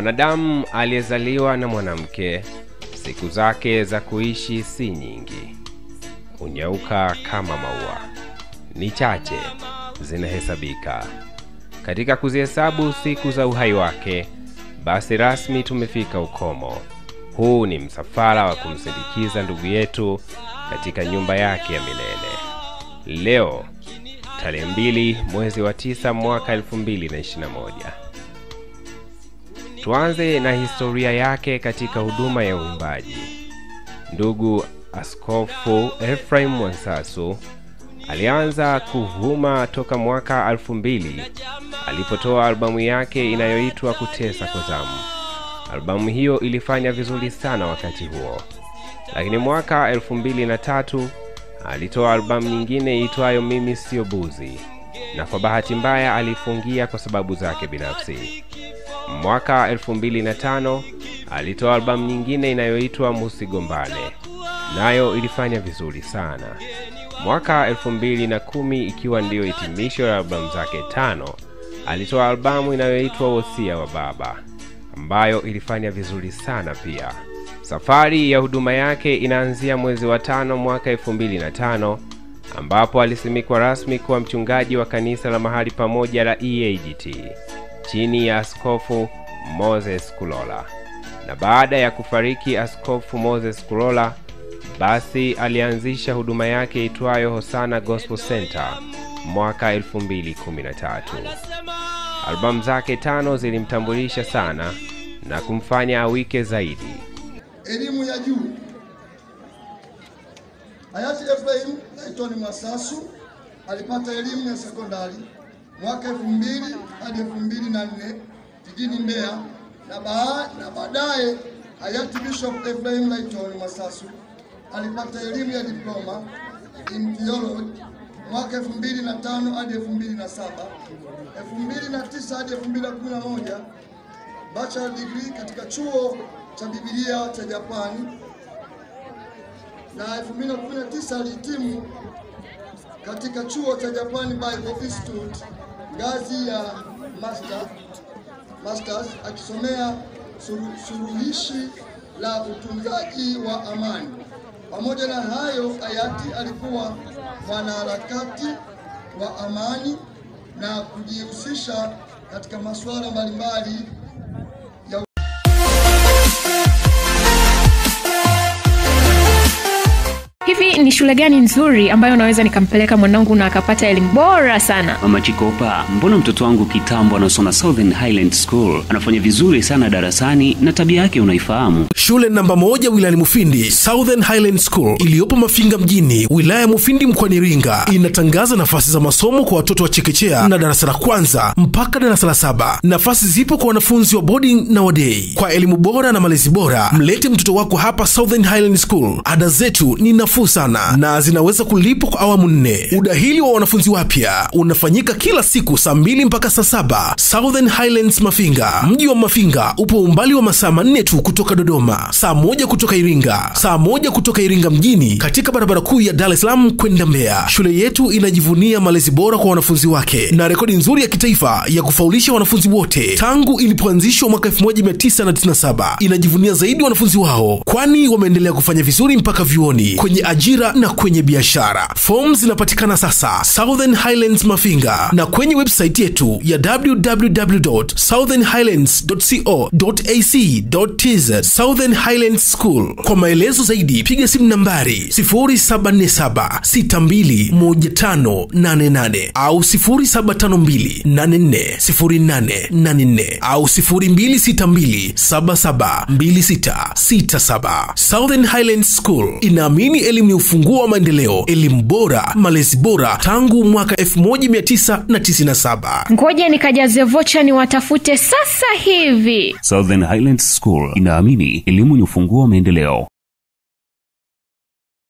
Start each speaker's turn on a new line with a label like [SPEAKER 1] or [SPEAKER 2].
[SPEAKER 1] Mwanadamu aliyezaliwa na mwanamke, siku zake za kuishi si nyingi, hunyauka kama maua, ni chache, zinahesabika. Katika kuzihesabu siku za uhai wake, basi rasmi tumefika ukomo. Huu ni msafara wa kumsindikiza ndugu yetu katika nyumba yake ya milele. Leo tarehe mbili mwezi wa tisa mwaka 2021. Tuanze na historia yake katika huduma ya uimbaji. Ndugu Askofu Ephraim Mwansasu alianza kuvuma toka mwaka 2000 alipotoa albamu yake inayoitwa Kutesa Kozamu. Albamu hiyo ilifanya vizuri sana wakati huo, lakini mwaka 2003 alitoa albamu nyingine iitwayo Mimi Sio Buzi, na kwa bahati mbaya alifungia kwa sababu zake binafsi. Mwaka 2005 alitoa albamu nyingine inayoitwa Musigombane, nayo ilifanya vizuri sana. Mwaka 2010 ikiwa ndiyo hitimisho la albamu zake tano, alitoa albamu inayoitwa Wosia wa Baba ambayo ilifanya vizuri sana pia. Safari ya huduma yake inaanzia mwezi wa tano mwaka 2005 ambapo alisimikwa rasmi kuwa mchungaji wa kanisa la mahali pamoja la EAGT chini ya Askofu Moses Kulola. Na baada ya kufariki Askofu Moses Kulola, basi alianzisha huduma yake itwayo Hosana Gospel Center mwaka 2013. Albamu zake tano zilimtambulisha sana na kumfanya awike zaidi.
[SPEAKER 2] Elimu ya juu. Hayati Ephraim Aitoni Mwasasu alipata elimu ya sekondari mwaka 2000 hadi 2004 jijini Mbeya. Na baa- na baadaye hayati Bishop Ephraim Laiton Mwasasu alipata elimu ya diploma in theology mwaka 2005 hadi 2007, 2009 hadi 2011 bachelor degree katika chuo cha Biblia cha Japani na 2019 alihitimu katika chuo cha Japani Bible Institute ngazi ya master, masters akisomea suluhishi la utunzaji wa amani. Pamoja na hayo, hayati alikuwa mwanaharakati wa amani na kujihusisha katika masuala mbalimbali
[SPEAKER 3] Hivi ni shule gani nzuri ambayo naweza nikampeleka mwanangu na akapata elimu bora sana?
[SPEAKER 4] Mama Chikopa, mbona mtoto wangu kitambo anasoma Southern Highland School? Anafanya vizuri sana darasani na tabia yake unaifahamu.
[SPEAKER 5] Shule namba moja wilayani Mufindi, Southern Highland School iliyopo Mafinga mjini, wilaya ya Mufindi mkoani Iringa, inatangaza nafasi za masomo kwa watoto wa chekechea na darasa la kwanza mpaka darasa la saba. Nafasi zipo kwa wanafunzi wa boarding na wadei. Kwa elimu bora na malezi bora, mlete mtoto wako hapa Southern Highland School. Ada zetu ni nafuu sana na zinaweza kulipwa kwa awamu nne. Udahili wa wanafunzi wapya unafanyika kila siku saa mbili mpaka saa saba. Southern Highlands Mafinga, mji wa Mafinga upo umbali wa masaa manne tu kutoka Dodoma, saa moja kutoka Iringa, saa moja kutoka Iringa mjini katika barabara kuu ya Dar es Salaam kwenda Mbeya. Shule yetu inajivunia malezi bora kwa wanafunzi wake na rekodi nzuri ya kitaifa ya kufaulisha wanafunzi wote tangu ilipoanzishwa mwaka 1997. Inajivunia zaidi wanafunzi wao, kwani wameendelea kufanya vizuri mpaka vyuoni, kwenye ajira na kwenye biashara. Fomu zinapatikana sasa Southern Highlands Mafinga na kwenye website yetu ya www.southernhighlands.co.ac.tz. Southern Highlands School. Kwa maelezo zaidi piga simu nambari 0747621588 au 0752840884 au 0262772667. Southern Highlands School inaamini elimu ni ufunguo wa maendeleo, elimu bora, malezi bora tangu mwaka 1997.
[SPEAKER 3] Ngoja nikajaze vocha ni watafute sasa hivi.
[SPEAKER 4] Southern Highland School inaamini elimu ni ufunguo wa maendeleo.